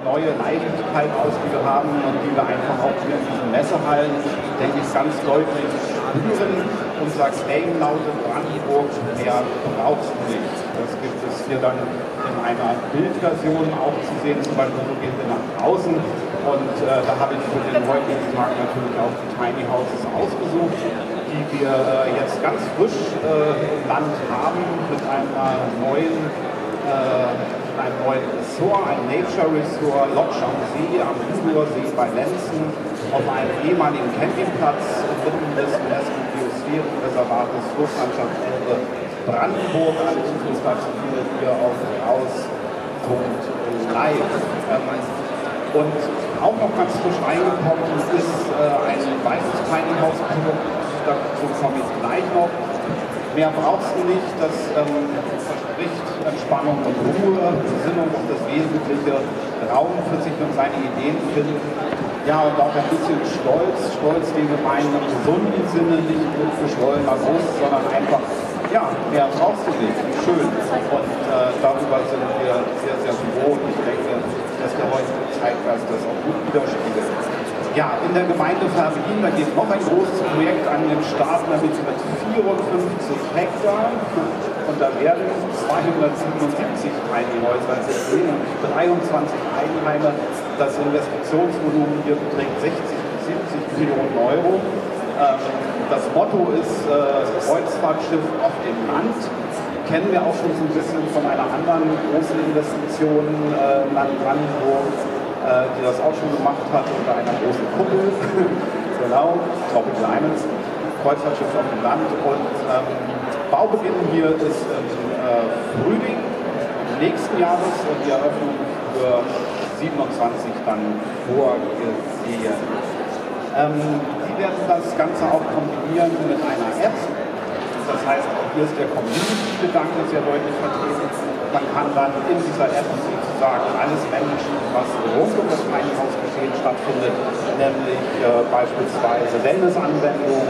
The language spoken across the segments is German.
neue Leichtigkeit aus, die wir haben und die wir einfach auch hier in diesen Messehallen, denke ich, ganz deutlich spüren. Sagt Claim lautet Brandenburg, mehr brauchst du nicht. Das gibt es hier dann in einer Bildversion auch zu sehen, zum Beispiel so gehen wir nach draußen. Und äh, da habe ich für den heutigen Tag natürlich auch die Tiny Houses ausgesucht, die wir äh, jetzt ganz frisch äh, im Land haben mit einer neuen neuen Ressort, ein Nature Resort, Lodge am See, am See bei Lenzen, auf einem ehemaligen Campingplatz mitten des Biosphärenreservates Luftlandschaft Elbe Brandenburg. Alle Infos dazu findet ihr auf raus.live. Ähm, und auch noch ganz frisch reingekommen ist äh, ein weißes Tiny House Produkt, dazu komme ich gleich noch. Mehr brauchst du nicht, das ähm, verspricht Entspannung und Ruhe, Besinnung auf das Wesentliche, Raum für sich und seine Ideen finden. Ja, und auch ein bisschen Stolz, Stolz, den wir meinen im gesunden Sinne, nicht mit geschwollener Brust, sondern einfach, ja, mehr wie schön. Und äh, darüber sind wir sehr, sehr froh und ich denke, dass der heutige Zeitgeist das auch gut widerspiegelt ja, in der Gemeinde Färbein, da geht noch ein großes Projekt an den Start, nämlich mit 54 Hektar. Und da werden 277 Tiny Häuser entstehen und 23 Eigenheime. Das Investitionsvolumen hier beträgt 60 bis 70 Millionen Euro. Ähm, das Motto ist äh, Kreuzfahrtschiff auf dem Land. Kennen wir auch schon so ein bisschen von einer anderen großen Investition äh, Land Brandenburg die das auch schon gemacht hat unter einer großen Kuppel. genau, Tropical Islands, Kreuzfahrtschiff auf dem Land. Und ähm, Baubeginn hier ist im äh, Frühling nächsten Jahres und die Eröffnung für 27 dann vorgesehen. Ähm, die werden das Ganze auch kombinieren mit einer App. Das heißt, auch hier ist der Community-Gedanke sehr deutlich vertreten. Man kann dann in dieser App sozusagen alles managen, was rund um das Tiny House Geschehen stattfindet, nämlich äh, beispielsweise Wellness-Anwendungen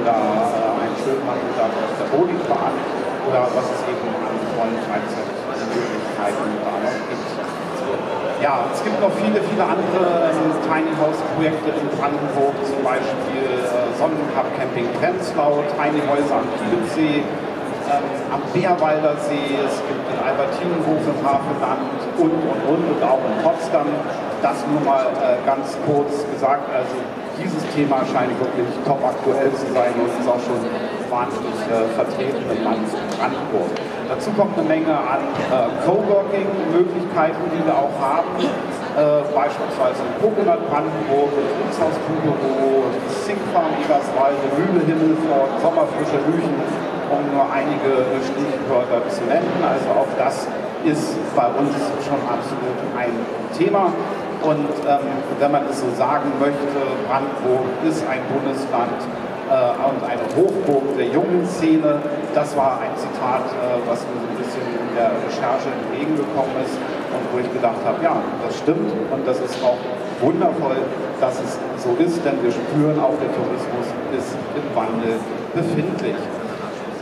oder äh, ein Schwimmnachmittag auf der Bowlingbahn oder was es eben an tollen Freizeitmöglichkeiten da noch gibt. Ja, es gibt noch viele, viele andere ähm, Tiny House Projekte in Brandenburg, zum Beispiel äh, Sonnencup Camping Prenzlau, Tiny Häuser am Kiebelsee, ähm, am Bärwalder See, es gibt den Albertinenhof im Hafenland und, und, und, und auch in Potsdam. Das nur mal äh, ganz kurz gesagt. Also dieses Thema scheint wirklich top aktuell zu sein und ist auch schon wahnsinnig äh, vertreten in Brandenburg. Dazu kommt eine Menge an äh, Coworking-Möglichkeiten, die wir auch haben. Äh, beispielsweise in Coconut Brandenburg, Gutshaus Kuhbüro, Sinkfarm Eberswalde, Mühle Himmelfort, Sommerfrische Lüchen, um nur einige Stichwörter zu nennen. Also auch das ist bei uns schon absolut ein Thema. Und ähm, wenn man es so sagen möchte, Brandenburg ist ein Bundesland äh, und eine Hochburg der jungen Szene. Das war ein Zitat, äh, was mir so ein bisschen in der Recherche entgegengekommen ist und wo ich gedacht habe, ja, das stimmt und das ist auch wundervoll, dass es so ist, denn wir spüren auch, der Tourismus ist im Wandel befindlich.